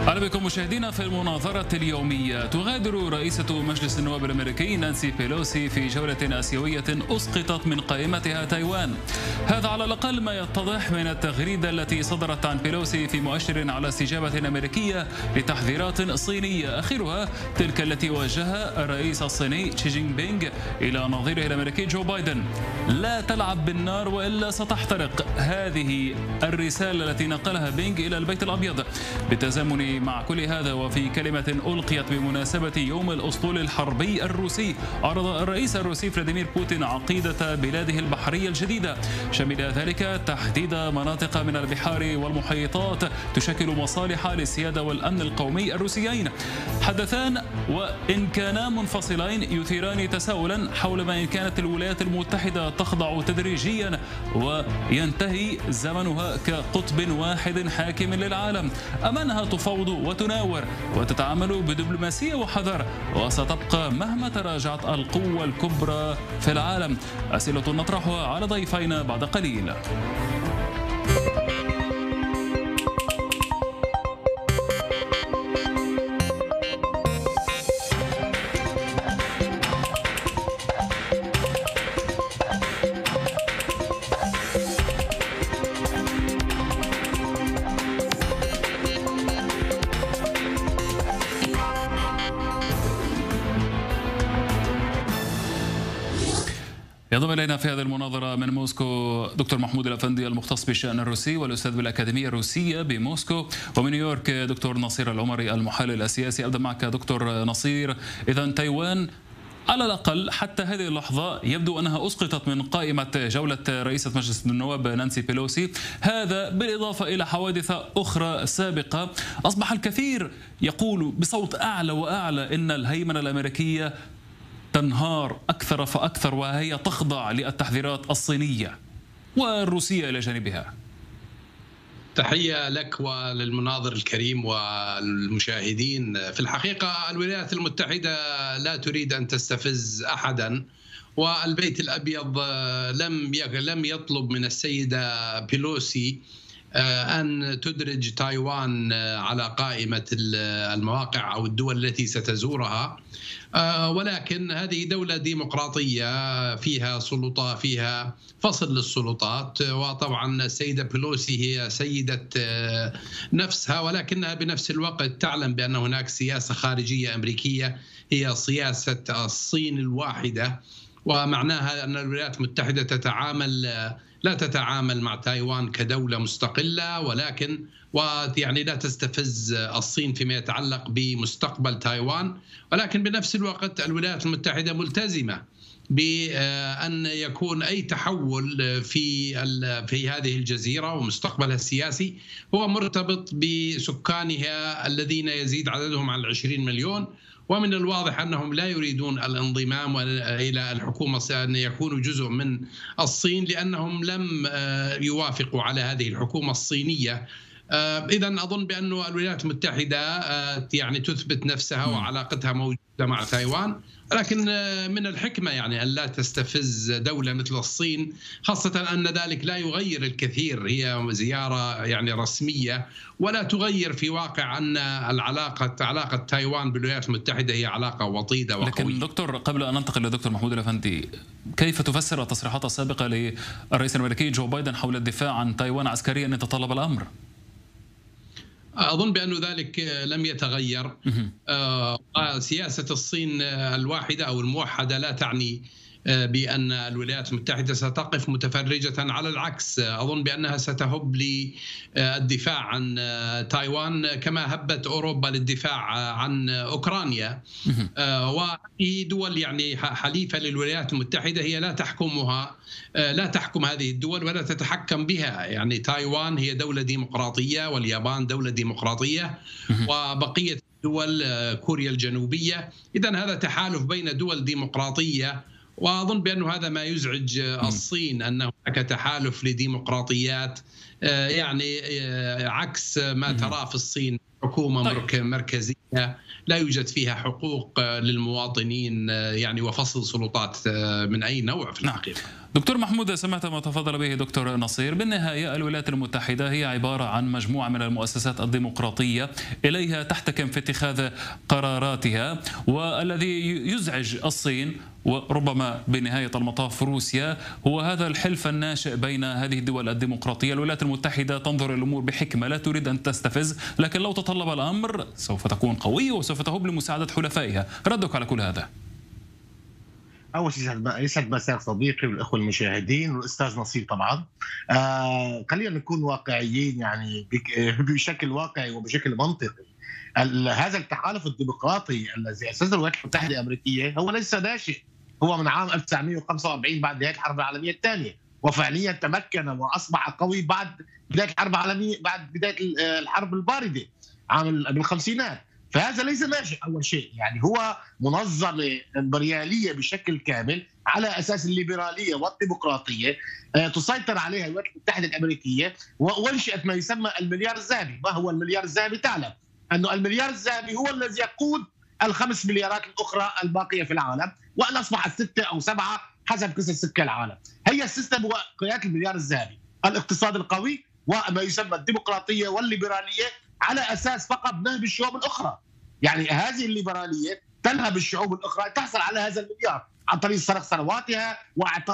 أهلا بكم مشاهدينا في المناظرة اليومية. تغادر رئيسة مجلس النواب الأمريكي نانسي بيلوسي في جولة آسيوية أسقطت من قائمتها تايوان. هذا على الأقل ما يتضح من التغريدة التي صدرت عن بيلوسي في مؤشر على استجابة أمريكية لتحذيرات صينية. آخرها تلك التي وجهها الرئيس الصيني شي جين بينغ إلى نظيره الأمريكي جو بايدن. لا تلعب بالنار وإلا ستحترق. هذه الرسالة التي نقلها بينغ إلى البيت الأبيض. بالتزامن مع كل هذا وفي كلمة ألقيت بمناسبة يوم الأسطول الحربي الروسي عرض الرئيس الروسي فلاديمير بوتين عقيدة بلاده البحرية الجديدة. شمل ذلك تحديد مناطق من البحار والمحيطات تشكل مصالح للسيادة والأمن القومي الروسيين. حدثان وإن كانا منفصلين يثيران تساؤلا حول ما إن كانت الولايات المتحدة تخضع تدريجيا وينتهي زمنها كقطب واحد حاكم للعالم. أم أنها تفوض وتناور وتتعامل بدبلوماسية وحذر وستبقى مهما تراجعت القوة الكبرى في العالم. أسئلة نطرحها على ضيفينا بعد قليل. ينضم إلينا في هذه المناظرة من موسكو دكتور محمود الأفندي المختص بالشأن الروسي والأستاذ بالأكاديمية الروسية بموسكو ومن نيويورك دكتور نصير العمري المحلل السياسي. أبدأ معك دكتور نصير إذا تايوان على الأقل حتى هذه اللحظة يبدو أنها أسقطت من قائمة جولة رئيسة مجلس النواب نانسي بيلوسي. هذا بالإضافة إلى حوادث أخرى سابقة. أصبح الكثير يقول بصوت أعلى وأعلى إن الهيمنة الأمريكية تنهار أكثر فأكثر وهي تخضع للتحذيرات الصينية والروسية إلى جانبها. تحية لك وللمناظر الكريم والمشاهدين. في الحقيقة الولايات المتحدة لا تريد أن تستفز أحدا والبيت الأبيض لم لم يطلب من السيدة بيلوسي أن تدرج تايوان على قائمة المواقع أو الدول التي ستزورها. ولكن هذه دولة ديمقراطية فيها سلطة فيها فصل للسلطات. وطبعا السيدة بيلوسي هي سيدة نفسها. ولكنها بنفس الوقت تعلم بأن هناك سياسة خارجية أمريكية هي سياسة الصين الواحدة. ومعناها أن الولايات المتحدة تتعامل لا تتعامل مع تايوان كدولة مستقلة ولكن ويعني لا تستفز الصين فيما يتعلق بمستقبل تايوان ولكن بنفس الوقت الولايات المتحدة ملتزمة بأن يكون أي تحول في في هذه الجزيرة ومستقبلها السياسي هو مرتبط بسكانها الذين يزيد عددهم عن 20 مليون. ومن الواضح أنهم لا يريدون الانضمام إلى الحكومة أن يكونوا جزء من الصين لأنهم لم يوافقوا على هذه الحكومة الصينية اذا أظن بأن الولايات المتحدة يعني تثبت نفسها وعلاقتها موجودة مع تايوان. لكن من الحكمة يعني أن لا تستفز دولة مثل الصين خاصة أن ذلك لا يغير الكثير. هي زيارة يعني رسمية ولا تغير في واقع أن العلاقة علاقة تايوان بالولايات المتحدة هي علاقة وطيدة وقوية. لكن دكتور قبل أن ننتقل لدكتور محمود الأفندي كيف تفسر التصريحات السابقة للرئيس الأمريكي جو بايدن حول الدفاع عن تايوان عسكريا أن يتطلب الأمر؟ أظن بأن ذلك لم يتغير. سياسة الصين الواحدة أو الموحدة لا تعني بأن الولايات المتحدة ستقف متفرجة على العكس. أظن بأنها ستهب للدفاع عن تايوان كما هبت أوروبا للدفاع عن أوكرانيا. وهي دول يعني حليفة للولايات المتحدة هي لا تحكمها لا تحكم هذه الدول ولا تتحكم بها. يعني تايوان هي دولة ديمقراطية واليابان دولة ديمقراطية. وبقية دول كوريا الجنوبية. اذا هذا تحالف بين دول ديمقراطية وأظن بأنه هذا ما يزعج الصين أن هناك تحالف لديمقراطيات يعني عكس ما تراه في الصين حكومة طيب. مركزية لا يوجد فيها حقوق للمواطنين يعني وفصل سلطات من أي نوع في نعم. الحقيقة. دكتور محمود سمعت ما تفضل به دكتور نصير. بالنهاية الولايات المتحدة هي عبارة عن مجموعة من المؤسسات الديمقراطية إليها تحتكم في اتخاذ قراراتها والذي يزعج الصين وربما بنهاية المطاف روسيا هو هذا الحلف الناشئ بين هذه الدول الديمقراطية. الولايات المتحدة تنظر الأمور بحكمة لا تريد أن تستفز لكن لو تطلب الأمر سوف تكون قوية وسوف تهب لمساعدة حلفائها. ردك على كل هذا. أول شيء يسعد مساء صديقي والأخوة المشاهدين والأستاذ نصير طبعا. آه خلينا نكون واقعيين يعني بشكل واقعي وبشكل منطقي. هذا التحالف الديمقراطي الذي أسسه الولايات المتحدة الأمريكية هو ليس ناشئ. هو من عام 1945 بعد نهاية الحرب العالمية الثانية. وفعليا تمكن وأصبح قوي بعد بداية الحرب العالميه بعد بداية الحرب الباردة عام بالخمسينات. فهذا ليس ناشئ أول شيء. يعني هو منظمه إمبريالية بشكل كامل على أساس الليبرالية والديمقراطية آه، تسيطر عليها الولايات المتحدة الأمريكية وانشئت ما يسمى المليار الذهبي، ما هو المليار الذهبي؟ تعلم أنه المليار الذهبي هو الذي يقود الخمس مليارات الأخرى الباقية في العالم وأن أصبحت ستة أو سبعة حسب كسر سكان العالم. هي السيستم هو قيادة المليار الذهبي، الاقتصاد القوي وما يسمى الديمقراطية والليبرالية على أساس فقط نهب الشعوب الأخرى. يعني هذه الليبرالية تنهب الشعوب الأخرى تحصل على هذا المليار عن طريق سرق ثرواتها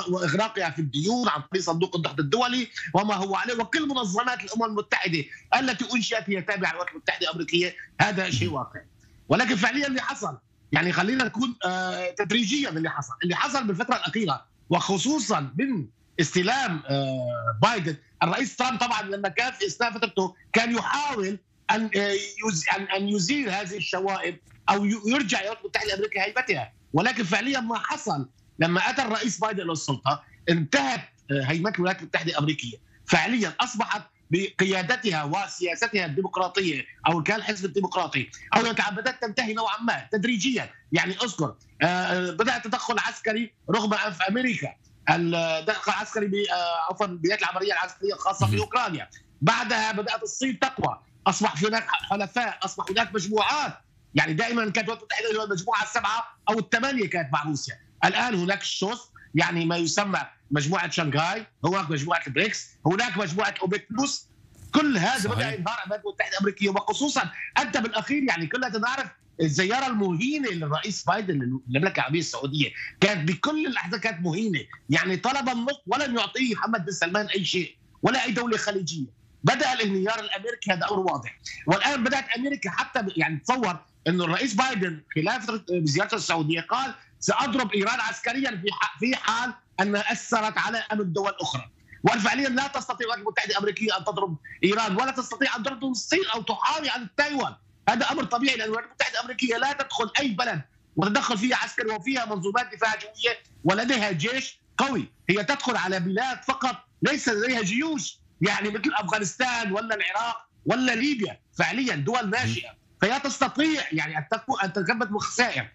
وإغراقها في الديون عن طريق صندوق النقد الدولي وما هو عليه. وكل منظمات الأمم المتحدة التي أنشئت هي تابعة للولايات المتحدة الأمريكية هذا شيء واقع. ولكن فعليا اللي حصل يعني خلينا نكون آه تدريجيا اللي حصل. اللي حصل بالفترة الأخيرة وخصوصا من استلام آه بايدن الرئيس ترامب طبعا لما كان في إثناء فترته كان يحاول أن آه، أن يزيل هذه الشوائب أو يرجع الولايات المتحده الامريكيه هيبتها ولكن فعليا ما حصل. لما أتى الرئيس بايدن إلى السلطة انتهت آه، هيمنة الولايات المتحدة الأمريكية. فعليا أصبحت بقيادتها وسياستها الديمقراطية أو كان الحزب الديمقراطي. أو بدات تنتهي نوعا ما تدريجيا. يعني أذكر آه، بدا تدخل عسكري رغم انف أمريكا. التدخل العسكري عفوا بدايه العملية العسكرية الخاصة في أوكرانيا. بعدها بدأت الصين تقوى. أصبح في هناك حلفاء أصبح هناك مجموعات. يعني دائما كانت الولايات المتحده المجموعة السبعة أو الثمانية كانت مع روسيا. الآن هناك الشوص يعني ما يسمى مجموعة شنغهاي هناك مجموعة البريكس هناك مجموعة أوبك بلس كل هذا بدأ ينهار الولايات المتحدة الأمريكية. وخصوصا أنت بالأخير يعني كلنا نعرف الزيارة المهينة للرئيس بايدن للمملكة العربية السعودية. كانت بكل اللحظات كانت مهينة. يعني طلب النص ولم يعطيه محمد بن سلمان أي شيء ولا أي دولة خليجية. بدأ الانهيار الأمريكي هذا أمر واضح. والآن بدأت أمريكا حتى يعني تصور إنه الرئيس بايدن خلال زيارته السعودية قال سأضرب إيران عسكريا في حال أنها أثرت على أمن دول أخرى وفعليا لا تستطيع الولايات المتحدة الأمريكية أن تضرب إيران ولا تستطيع أن تضرب الصين أو تحاول عن تايوان. هذا أمر طبيعي لأن الولايات المتحدة الأمريكية لا تدخل أي بلد وتدخل فيها عسكري وفيها منظومات دفاع جوية ولديها جيش قوي. هي تدخل على بلاد فقط ليس لديها جيوش. يعني مثل أفغانستان ولا العراق ولا ليبيا. فعليا دول ناشئه فهي تستطيع يعني أن تتكبد بخسائر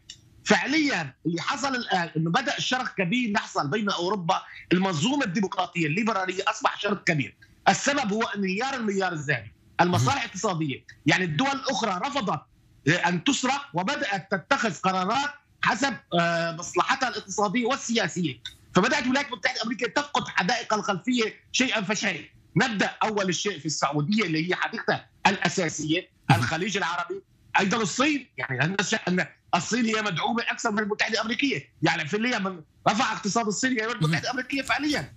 فعليا اللي حصل الآن إنه بدأ الشرخ كبير يحصل بين أوروبا المنظومة الديمقراطية الليبرالية أصبح شرخ كبير. السبب هو انهيار المليار الذهبي. المصالح الاقتصادية. يعني الدول الأخرى رفضت أن تسرق وبدأت تتخذ قرارات حسب آه، مصلحتها الاقتصادية والسياسية. فبدأت الولايات المتحده الامريكيه تفقد حدائق الخلفية شيئا فشيئا. نبدأ أول شيء في السعودية اللي هي حديقتها الأساسية الخليج العربي أيضا الصين. يعني الناس أن الصين هي مدعومة أكثر من المتحدة الأمريكية؟ يعني في اليمن رفع اقتصاد الصين هي المتحدة الأمريكية فعليا.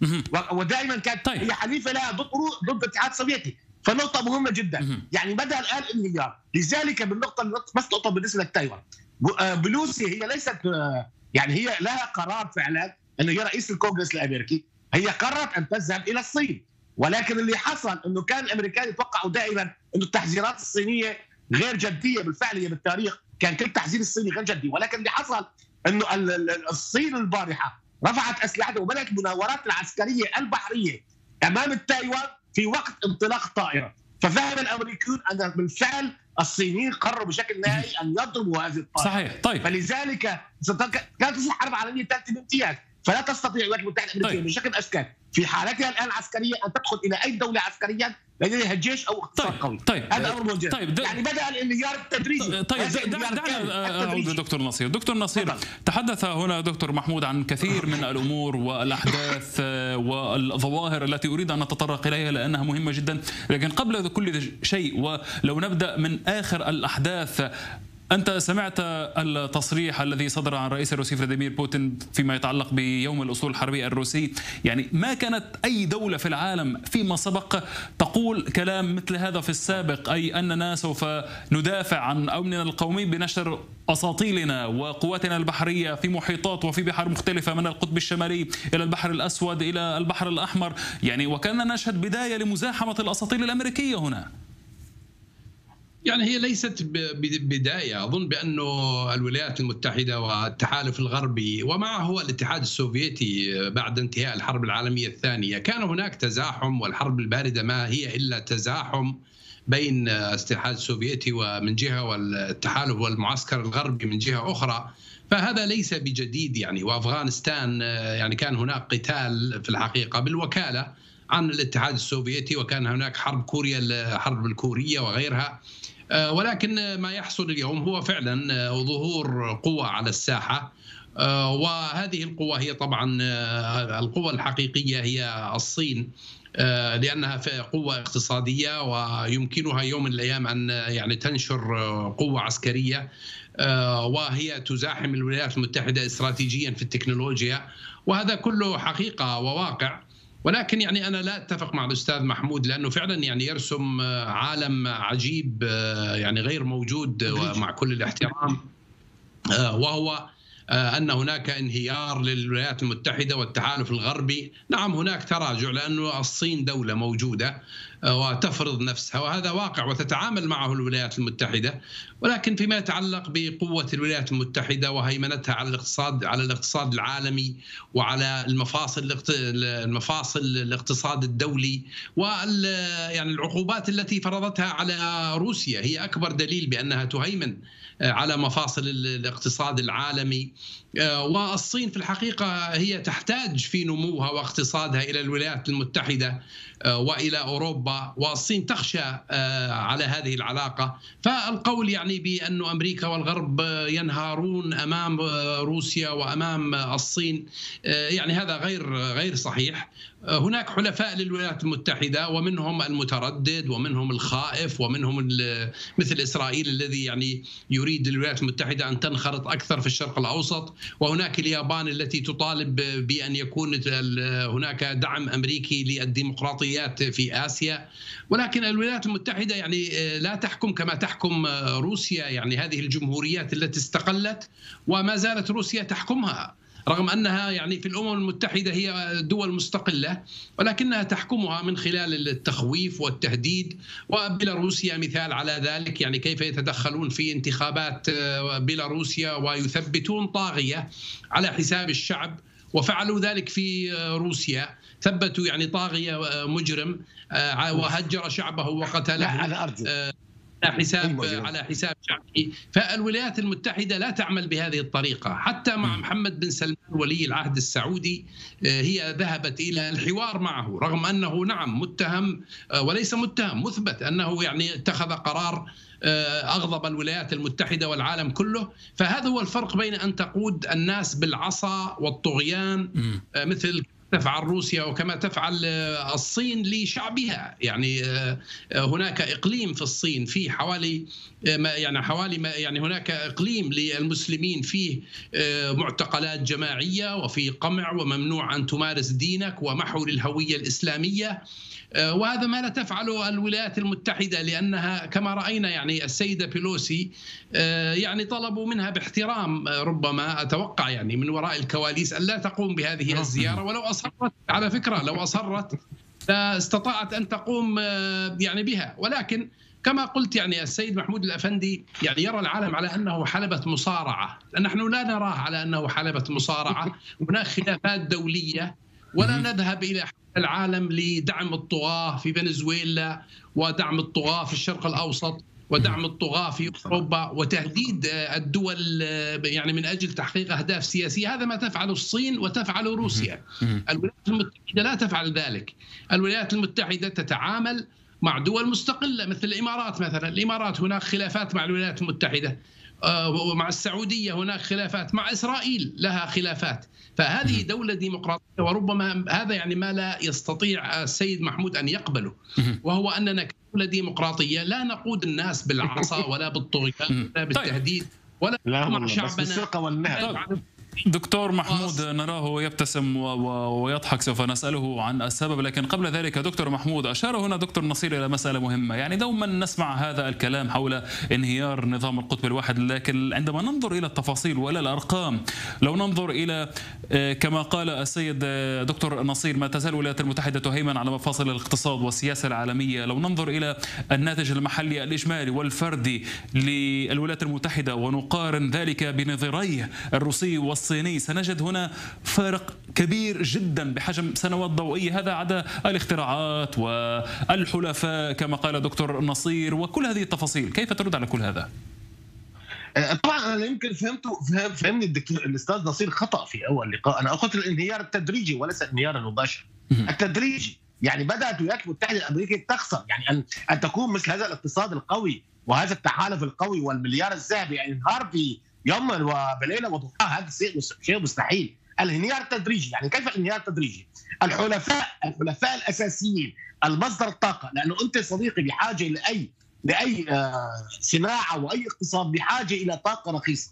ودائما كانت طيب. هي حليفة لها ضد ضد الاتحاد السوفيتي. فنقطة مهمة جدا. يعني بدأ الآن انهيار لذلك بالنقطه بس نقطة بالنسبة لتايوان. آه، بلوسي هي ليست آه، يعني هي لها قرار فعلا إنه هي رئيس الكونغرس الأمريكي. هي قررت أن تذهب إلى الصين. ولكن اللي حصل إنه كان الأمريكان يتوقعوا دائما إنه التحذيرات الصينية غير جدية بالفعل هي بالتاريخ. كان كل تحذير الصيني غير جدي. ولكن اللي حصل إنه الصين البارحة رفعت أسلحتها وبدات المناورات العسكرية البحرية أمام التايوان في وقت انطلاق الطائره ففهم الأمريكيون أن بالفعل الصينيين قرروا بشكل نهائي أن يضربوا هذه الطائرة. صحيح. طيب. فلذلك كانت تصبح حرب عالمية ثالثه بامتياز. فلا تستطيع الولايات المتحده الامريكيه طيب. بشكل اشكال في حالتها الآن عسكريه أن تدخل إلى أي دولة عسكريا لديها جيش أو اقتصاد طيب. قوي طيب هذا أمر موجود طيب يعني بدأ الانهيار التدريجي طيب دعنا اعود دكتور نصير دكتور نصير طبعا. تحدث هنا دكتور محمود عن كثير من الأمور والأحداث والظواهر التي أريد أن نتطرق إليها لأنها مهمة جدا لكن قبل كل شيء ولو نبدأ من آخر الأحداث أنت سمعت التصريح الذي صدر عن الرئيس الروسي فلاديمير بوتين فيما يتعلق بيوم الأصول الحربي الروسي؟ يعني ما كانت أي دولة في العالم فيما سبق تقول كلام مثل هذا في السابق؟ أي أننا سوف ندافع عن أمننا القومي بنشر أساطيلنا وقواتنا البحرية في محيطات وفي بحار مختلفة من القطب الشمالي إلى البحر الأسود إلى البحر الأحمر؟ يعني وكان نشهد بداية لمزاحمة الأساطيل الأمريكية هنا. يعني هي ليست بداية. أظن بأنه الولايات المتحدة والتحالف الغربي ومعه الاتحاد السوفيتي بعد انتهاء الحرب العالمية الثانية. كان هناك تزاحم والحرب الباردة ما هي إلا تزاحم بين الاتحاد السوفيتي ومن جهة والتحالف والمعسكر الغربي من جهة أخرى. فهذا ليس بجديد يعني. وأفغانستان يعني كان هناك قتال في الحقيقة بالوكالة عن الاتحاد السوفيتي وكان هناك حرب كوريا الحرب الكورية وغيرها. ولكن ما يحصل اليوم هو فعلا آه، ظهور قوة على الساحة. آه، وهذه القوة هي طبعا القوة الحقيقية هي الصين لأنها قوة اقتصادية ويمكنها يوم من الأيام أن يعني تنشر قوة عسكرية وهي تزاحم الولايات المتحدة استراتيجيا في التكنولوجيا. وهذا كله حقيقة وواقع. ولكن يعني أنا لا أتفق مع الأستاذ محمود لأنه فعلا يعني يرسم آه، عالم عجيب آه، يعني غير موجود ومع كل الاحترام. آه، وهو أن هناك انهيار للولايات المتحدة والتحالف الغربي، نعم هناك تراجع لأنه الصين دولة موجودة وتفرض نفسها وهذا واقع وتتعامل معه الولايات المتحدة. ولكن فيما يتعلق بقوة الولايات المتحدة وهيمنتها على الاقتصاد على الاقتصاد العالمي وعلى المفاصل المفاصل الاقتصاد الدولي وال يعني العقوبات التي فرضتها على روسيا هي أكبر دليل بأنها تهيمن على مفاصل الاقتصاد العالمي. والصين في الحقيقة هي تحتاج في نموها واقتصادها إلى الولايات المتحدة آه، وإلى أوروبا. والصين تخشى آه، على هذه العلاقة. فالقول يعني بأن أمريكا والغرب ينهارون أمام آه، روسيا وأمام الصين يعني هذا غير غير صحيح. هناك حلفاء للولايات المتحدة ومنهم المتردد ومنهم الخائف ومنهم مثل إسرائيل الذي يعني يريد الولايات المتحدة أن تنخرط أكثر في الشرق الأوسط وهناك اليابان التي تطالب بأن يكون هناك دعم أمريكي للديمقراطيات في آسيا. ولكن الولايات المتحدة يعني لا تحكم كما تحكم روسيا يعني هذه الجمهوريات التي استقلت وما زالت روسيا تحكمها. رغم أنها يعني في الأمم المتحدة هي دول مستقلة ولكنها تحكمها من خلال التخويف والتهديد. وبيلاروسيا مثال على ذلك يعني كيف يتدخلون في انتخابات آه، بيلاروسيا ويثبتون طاغية على حساب الشعب. وفعلوا ذلك في آه، روسيا. ثبتوا يعني طاغية آه، مجرم وهجر شعبه وقتله. على أرجو. على حساب على حساب شعبه فالولايات المتحدة لا تعمل بهذه الطريقة. حتى مع محمد بن سلمان ولي العهد السعودي آه، هي ذهبت إلى الحوار معه رغم أنه نعم متهم آه، وليس متهم مثبت أنه يعني اتخذ قرار آه، أغضب الولايات المتحدة والعالم كله. فهذا هو الفرق بين أن تقود الناس بالعصا والطغيان مثل تفعل روسيا وكما تفعل آه، الصين لشعبها. يعني آه، آه، هناك إقليم في الصين في حوالي يعني حوالي يعني هناك إقليم للمسلمين فيه معتقلات جماعية وفي قمع وممنوع أن تمارس دينك ومحو للهوية الإسلامية. وهذا ما لا تفعله الولايات المتحدة لأنها كما رأينا يعني السيدة بيلوسي يعني طلبوا منها باحترام ربما أتوقع يعني من وراء الكواليس أن لا تقوم بهذه الزيارة ولو أصرت؟ على فكرة لو أصرت لاستطاعت أن تقوم يعني بها. ولكن كما قلت يعني السيد محمود الأفندي يعني يرى العالم على أنه حلبة مصارعة، نحن لا نراه على أنه حلبة مصارعة، هناك خلافات دولية ولا نذهب إلى العالم لدعم الطغاة في فنزويلا ودعم الطغاة في الشرق الأوسط. ودعم الطغاة في أوروبا وتهديد الدول يعني من أجل تحقيق أهداف سياسية. هذا ما تفعله الصين وتفعله روسيا. الولايات المتحدة لا تفعل ذلك. الولايات المتحدة تتعامل مع دول مستقلة مثل الإمارات مثلا. الإمارات هناك خلافات مع الولايات المتحدة. ومع السعودية هناك خلافات مع إسرائيل لها خلافات. فهذه دولة ديمقراطية وربما هذا يعني ما لا يستطيع السيد محمود أن يقبله وهو أننا دولة ديمقراطية لا نقود الناس بالعصا ولا بالطغيان ولا بالتهديد ولا لا مع شعبنا. بالسرقة والنهب. دكتور محمود نراه يبتسم ويضحك سوف نسأله عن السبب لكن قبل ذلك دكتور محمود أشار هنا دكتور نصير إلى مسألة مهمة. يعني دوما نسمع هذا الكلام حول انهيار نظام القطب الواحد لكن عندما ننظر إلى التفاصيل وإلى الأرقام لو ننظر إلى آه، كما قال السيد آه، دكتور نصير ما تزال الولايات المتحدة تهيمن على مفاصل الاقتصاد والسياسة العالمية. لو ننظر إلى الناتج المحلي الإجمالي والفردي للولايات المتحدة ونقارن ذلك بنظريه الروسي والصيني الصيني. سنجد هنا فارق كبير جدا بحجم سنوات ضوئية. هذا عدا الاختراعات والحلفاء كما قال دكتور نصير وكل هذه التفاصيل. كيف ترد على كل هذا؟ أه، طبعا أنا يمكن فهمته فهم فهمني الدكتور الأستاذ نصير خطأ في أول لقاء. أنا أخذت الانهيار التدريجي وليس الانهيار المباشر التدريجي يعني بدأت الولايات المتحده الامريكيه تخسر. يعني ان أن تكون مثل هذا الاقتصاد القوي وهذا التحالف القوي والمليار الذهبي يعني يوما وبليله وضحاها هذا شيء شيء مستحيل. الانهيار التدريجي. يعني كيف الانهيار التدريجي؟ الحلفاء الحلفاء الأساسيين المصدر الطاقه لأنه أنت صديقي بحاجة لاي لأي آه، صناعة واي اقتصاد بحاجة إلى طاقة رخيصة.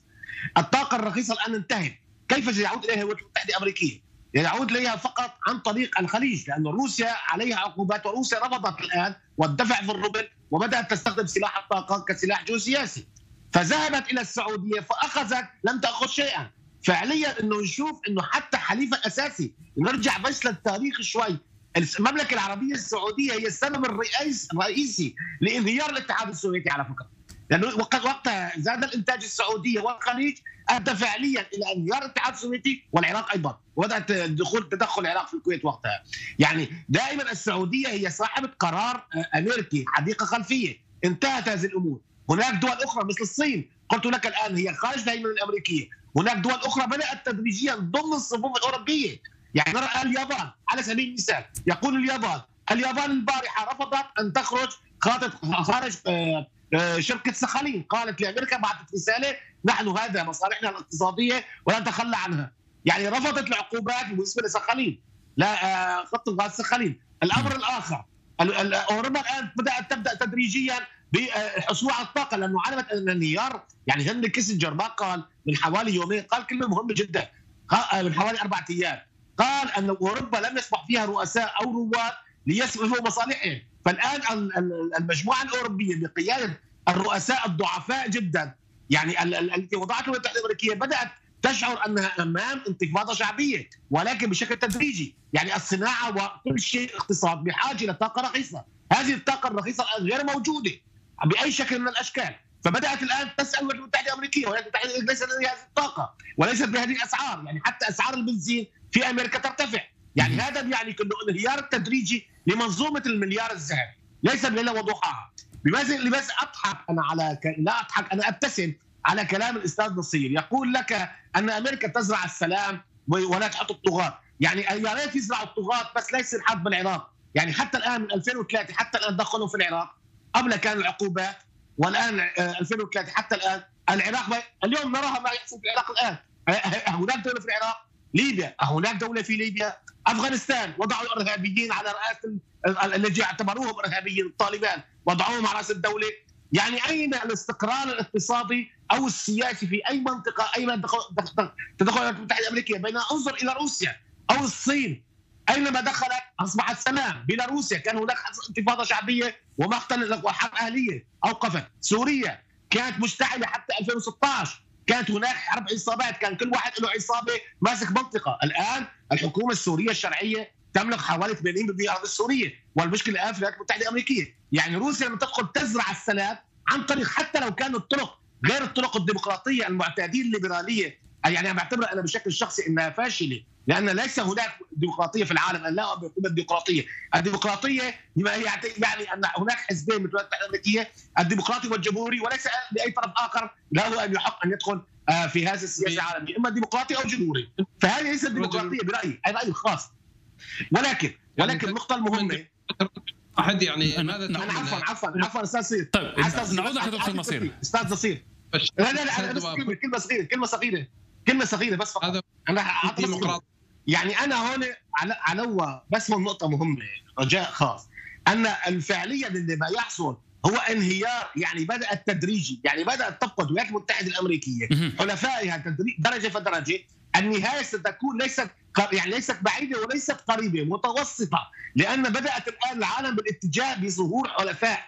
الطاقة الرخيصة الآن انتهت. كيف سيعود إليها الولايات المتحده الأمريكية؟ يعود إليها فقط عن طريق الخليج لأن روسيا عليها عقوبات وروسيا رفضت الآن والدفع في الروبل وبدأت تستخدم سلاح الطاقة كسلاح جيوسياسي. فذهبت إلى السعودية فأخذت لم تأخذ شيئا. فعليا إنه نشوف إنه حتى حليفها الاساسي نرجع بس للتاريخ شوي. المملكة العربية السعودية هي السبب الرئيس الرئيسي لانهيار الاتحاد السوفيتي على فكرة. لأنه وقتها زاد الإنتاج السعودية والخليج أدى فعليا إلى انهيار الاتحاد السوفيتي والعراق أيضا. وبدات دخول تدخل العراق في الكويت وقتها. يعني دائما السعودية هي صاحبة قرار أمريكي حديقة خلفية. انتهت هذه الأمور. هناك دول أخرى مثل الصين. قلت لك الآن هي خارج الهيمنه الامريكيه هناك دول أخرى بدأت تدريجيا ضمن الصفوف الأوروبية. يعني نرى اليابان على سبيل المثال. يقول اليابان اليابان البارحة رفضت أن تخرج خارج آه، آه، شركة سخالين. قالت لأمريكا بعثت رسالة نحن هذا مصالحنا الاقتصادية ولا نتخلى عنها. يعني رفضت العقوبات بالنسبة لسخالين. لا آه، خط الغاز سخالين. الأمر الآخر أوروبا الآن بدأت تبدأ تدريجيا بالحصول على الطاقة لأنه علمت أن الانهيار يعني هنري كيسنجر ما قال من حوالي يومين قال كلمة مهمة جدا. من حوالي أربعة أيام. قال أن أوروبا لم يصبح فيها رؤساء أو رواد ليصرفوا مصالحهم فالآن المجموعة الأوروبية بقيادة الرؤساء الضعفاء جدا. يعني التي وضعتها الولايات الأمريكية بدأت تشعر أنها أمام انتفاضه شعبية ولكن بشكل تدريجي. يعني الصناعة وكل شيء اقتصاد بحاجة إلى طاقة رخيصة. هذه الطاقة الرخيصة غير موجودة. بأي شكل من الأشكال. فبدأت الآن تسأل الولايات المتحده الامريكيه والولايات المتحده ليست لديها هذه الطاقه وليست بهذه الأسعار. يعني حتى أسعار البنزين في أمريكا ترتفع. يعني هذا يعني كله انهيار التدريجي لمنظومة المليار الذهبي. ليس بليله وضحاها بماذا لماذا أضحك أنا على ك... لا أضحك أنا أبتسم على كلام الأستاذ نصير. يقول لك أن أمريكا تزرع السلام ولا تحط الطغاة. يعني يا ريت يزرعوا الطغاة بس ليس الحرب بالعراق. يعني حتى الآن من 2003 حتى الآن دخلوا في العراق. قبل كان العقوبات والآن 2003 آه، حتى الآن. العراق اليوم نراها ما يحصل في العراق الآن. هناك دولة في العراق ليبيا. هناك دولة في ليبيا. أفغانستان وضعوا الإرهابيين على رأس الذي اعتبروهم إرهابيين الطالبان وضعوهم على رأس الدولة. يعني أين الاستقرار الاقتصادي أو السياسي في أي منطقة اين تدخل الولايات المتحده الامريكيه بين أنظر إلى روسيا أو الصين. أينما دخلت؟ أصبحت سلام بيلاروسيا كان هناك انتفاضة شعبية ومقتل وحرب اهليه أوقفت. سوريا كانت مشتعله حتى 2016 كانت هناك حرب عصابات. كان كل واحد له عصابة ماسك منطقة. الآن الحكومة السورية الشرعية تملك حوالي 80% من الأرض السورية. والمشكلة الآن في الولايات المتحدة الأمريكية. يعني روسيا لما تدخل تزرع السلام عن طريق حتى لو كانت الطرق غير الطرق الديمقراطية المعتادين الليبرالية يعني أنا بعتبرها أنا بشكل شخصي انها فاشلة لأن ليس هناك ديمقراطية في العالم لا يقوم الديمقراطية، الديمقراطية بما هي يعني أن هناك حزبين مثل الولايات الامريكيه الديمقراطي والجمهوري وليس لأي طرف آخر له أن يحق أن يدخل آه، في هذه السياسة العالمية. إما ديمقراطي أو جمهوري. فهذه ليست ديمقراطية برأيي هذا رايي الخاص ولكن ولكن النقطة المهمه أحد يعني ماذا عفوا عفوا عفوا أستاذ نصير طيب نعود لك دكتور نصير أستاذ نصير لا لا لا بس كلمة صغيرة كلمة صغيرة. كلمة صغيره بس فقط. هذا أنا يعني أنا هون على على بس من نقطة مهمة رجاء خاص. أن فعليا اللي ما يحصل هو انهيار يعني بدأ التدريجي يعني بدات تفقد الولايات المتحدة الأمريكية. حلفائها درجة فدرجة النهاية ستكون ليست يعني ليست بعيدة وليست قريبة متوسطة. لأن بدأت الآن العالم بالاتجاه بظهور حلفاء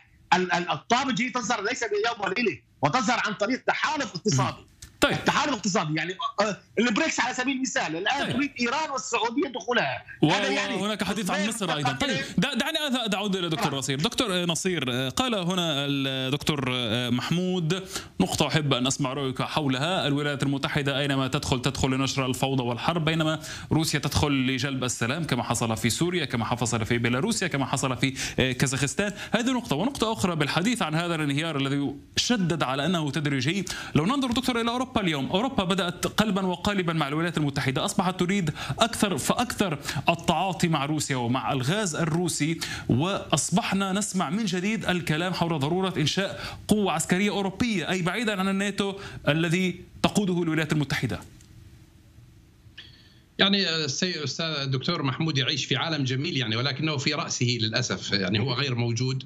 الطابجه تظهر ليس بيوم وليلة وتظهر عن طريق تحالف اقتصادي. طيب. التحالف الاقتصادي يعني آه، آه، البريكس على سبيل المثال الآن طيب. تريد إيران والسعودية دخولها. هذا يعني وهناك حديث عن مصر أيضا. طيب دعني أعود إلى دكتور نصير. دكتور نصير قال هنا الدكتور محمود نقطة أحب أن أسمع رأيك حولها. الولايات المتحدة أينما تدخل تدخل لنشر الفوضى والحرب بينما روسيا تدخل لجلب السلام كما حصل في سوريا كما حصل في بيلاروسيا كما حصل في كازاخستان. هذه نقطة. ونقطة أخرى بالحديث عن هذا الانهيار الذي شدد على أنه تدريجي. لو ننظر دكتور إلى أوروبا أوروبا اليوم. أوروبا بدأت قلبا وقالبا مع الولايات المتحدة. أصبحت تريد أكثر فأكثر التعاطي مع روسيا ومع الغاز الروسي وأصبحنا نسمع من جديد الكلام حول ضرورة إنشاء قوة عسكرية أوروبية أي بعيدا عن الناتو الذي تقوده الولايات المتحدة. يعني الاستاذ الدكتور محمود يعيش في عالم جميل يعني ولكنه في رأسه للأسف يعني هو غير موجود.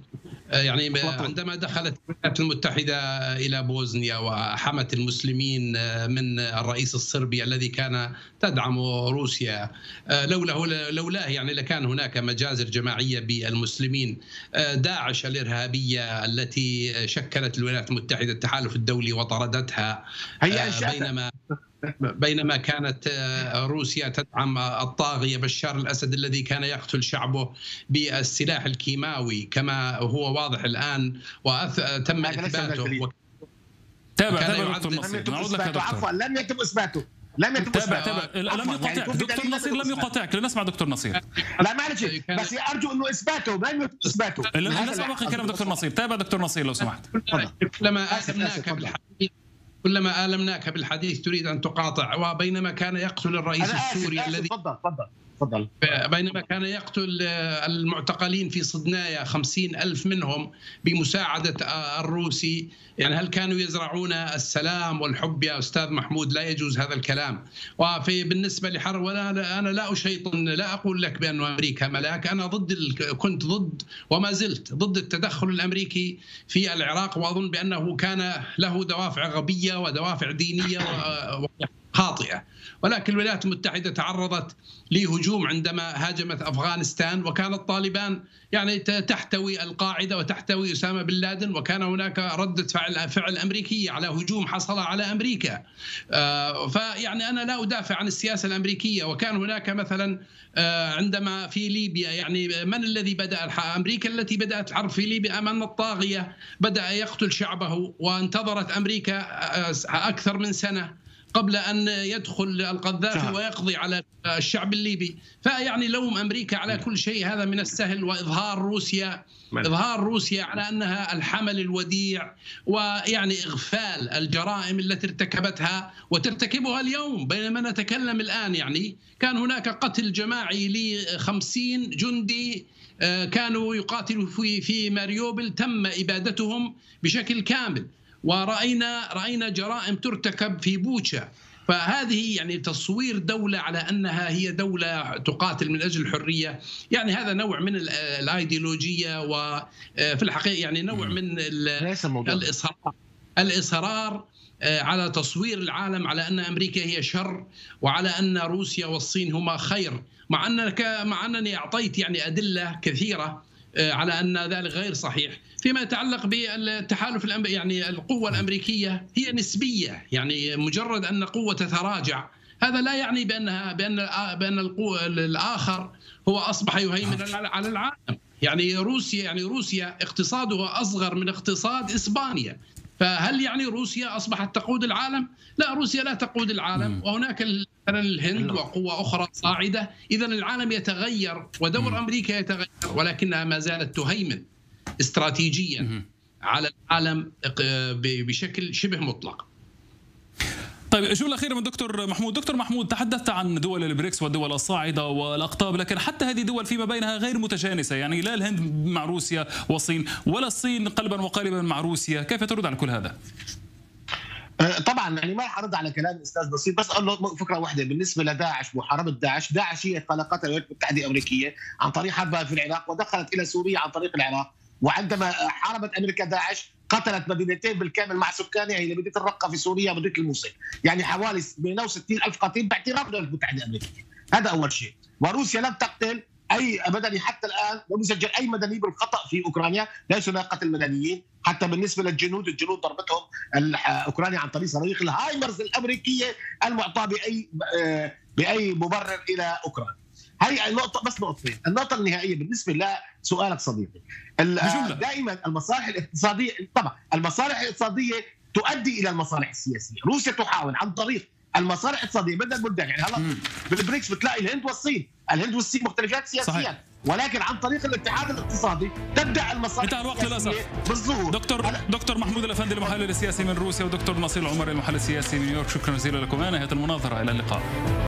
آه، يعني عندما دخلت الولايات المتحدة إلى بوزنيا وحمت المسلمين آه، من الرئيس الصربي الذي كان تدعم روسيا آه، لولا لولاه يعني لكان هناك مجازر جماعية بالمسلمين. داعش الإرهابية التي شكلت الولايات المتحدة التحالف الدولي وطردتها بينما بينما كانت آه، روسيا تدعم الطاغية بشار الأسد الذي كان يقتل شعبه بالسلاح الكيماوي كما هو واضح الآن وتم إثباته تابع تابع دكتور نصير نعود لك عفوا لم يتم إثباته لم يتم تابع تابع لم يقاطعك يعني دكتور نصير لم يقاطعك لنسمع دكتور نصير لا معلش بس ارجو انه اثباته لم يتم اثباته لنسمع باقي كلام دكتور نصير تابع دكتور نصير لو سمحت لما اسفناك بالحديث كلما آلمناك بالحديث تريد أن تقاطع وبينما كان يقتل الرئيس السوري الذي تفضل تفضل. تفضل. بينما كان يقتل المعتقلين في صدنايا خمسين ألف منهم بمساعدة الروسي. يعني هل كانوا يزرعون السلام والحب يا أستاذ محمود؟ لا يجوز هذا الكلام. وفي بالنسبة لحرب ولا أنا لا أشيط لا أقول لك بأن أمريكا ملاك. أنا ضد كنت ضد وما زلت ضد التدخل الأمريكي في العراق وأظن بأنه كان له دوافع غبية ودوافع دينية خاطئة. ولكن الولايات المتحدة تعرضت لهجوم عندما هاجمت أفغانستان وكانت طالبان يعني تحتوي القاعدة وتحتوي أسامة بن لادن وكان هناك ردة فعل, فعل أمريكية على هجوم حصل على أمريكا. آه، فيعني أنا لا أدافع عن السياسة الأمريكية. وكان هناك مثلا آه، عندما في ليبيا يعني من الذي بدأ أمريكا التي بدأت الحرب في ليبيا أمام الطاغية بدأ يقتل شعبه وانتظرت أمريكا آه، أكثر من سنة. قبل أن يدخل القذافي ويقضي على الشعب الليبي. فيعني لوم أمريكا على كل شيء. هذا من السهل. وإظهار روسيا إظهار روسيا على أنها الحمل الوديع ويعني إغفال الجرائم التي ارتكبتها وترتكبها اليوم. بينما نتكلم الآن يعني كان هناك قتل جماعي ل 50 جندي آه، كانوا يقاتلوا في في ماريوبل. تم إبادتهم بشكل كامل. ورأينا رأينا جرائم ترتكب في بوتشا. فهذه يعني تصوير دولة على أنها هي دولة تقاتل من أجل الحرية. يعني هذا نوع من الأيديولوجية وفي الحقيقة يعني نوع من الإصرار. الإصرار آه، على تصوير العالم على أن أمريكا هي شر وعلى أن روسيا والصين هما خير. مع أنك مع أنني أعطيت يعني أدلة كثيرة آه، على أن ذلك غير صحيح. فيما يتعلق بالتحالف يعني القوة الأمريكية هي نسبية يعني مجرد أن قوة تتراجع. هذا لا يعني بأنها بأن بأن القوة الآخر هو أصبح يهيمن على العالم. يعني روسيا يعني روسيا اقتصادها أصغر من اقتصاد إسبانيا. فهل يعني روسيا أصبحت تقود العالم؟ لا روسيا لا تقود العالم. وهناك مثلا الهند وقوة أخرى صاعدة. إذا العالم يتغير ودور أمريكا يتغير ولكنها ما زالت تهيمن استراتيجيا على العالم بشكل شبه مطلق. طيب الجملة الأخيرة من دكتور محمود. دكتور محمود تحدثت عن دول البريكس والدول الصاعدة والأقطاب لكن حتى هذه الدول فيما بينها غير متجانسة. يعني لا الهند مع روسيا والصين ولا الصين قلبا وقالبا مع روسيا. كيف ترد على كل هذا؟ طبعا يعني ما حرد على كلام الاستاذ نصير بس أقول له فكرة واحدة. بالنسبة لداعش محاربه داعش، داعش هي خلقتها الولايات المتحدة الأمريكية عن طريق حربها في العراق ودخلت إلى سوريا عن طريق العراق، وعندما حاربت أمريكا داعش قتلت مدينتين بالكامل مع سكانها هي مدينة الرقة في سوريا ومدينة الموصل، يعني حوالي 68 ألف قتيل باعتراف الولايات المتحدة الأمريكية، هذا أول شيء، وروسيا لم تقتل أي مدني حتى الآن لم يسجل أي مدني بالخطأ في أوكرانيا، ليس هناك قتل مدنيين، حتى بالنسبة للجنود الجنود ضربتهم اوكرانيا عن طريق صواريخ الهايمرز الأمريكية المعطاة بأي بأي مبرر إلى أوكرانيا. هي النقطة بس نقطتين، النقطة النهائية بالنسبة لسؤالك صديقي. دائما المصالح الاقتصادية طبعا المصالح الاقتصادية تؤدي إلى المصالح السياسية، روسيا تحاول عن طريق المصالح الاقتصادية. بدل البلدان يعني هلا بالبريكس بتلاقي الهند والصين، الهند والصين مختلفات سياسيا. صحيح. ولكن عن طريق الاتحاد الاقتصادي تبدأ المصالح انتهى الوقت للأسف. بالظهور. دكتور دكتور محمود الأفندي المحلل السياسي من روسيا ودكتور نصير العمري المحلل السياسي من نيويورك. شكرا جزيلا لكم. نهاية المناظرة. إلى اللقاء.